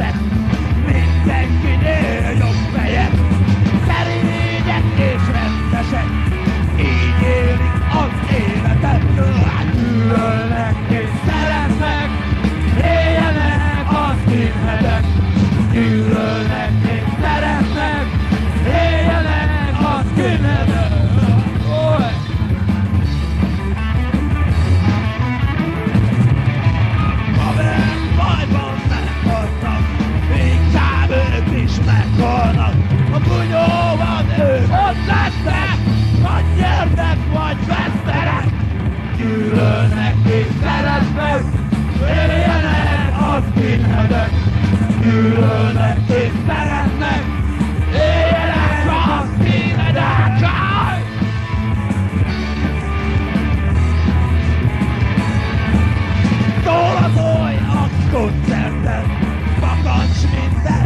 Yeah. Gyermek, gyűlölnek és szeretnek, éljenek a színedet, csaj! A koncerten, bakancs minden!